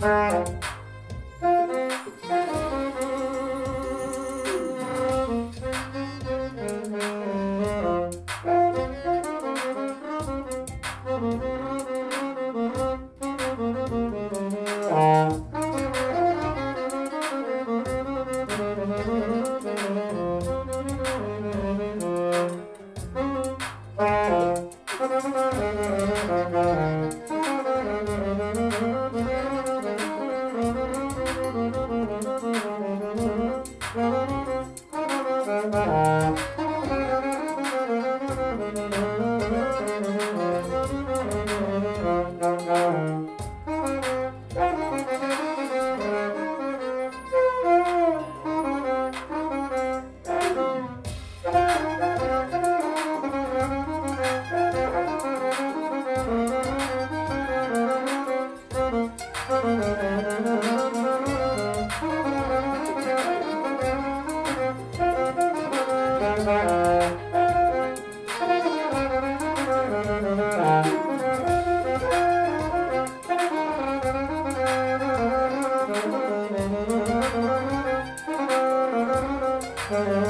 Bye. Thank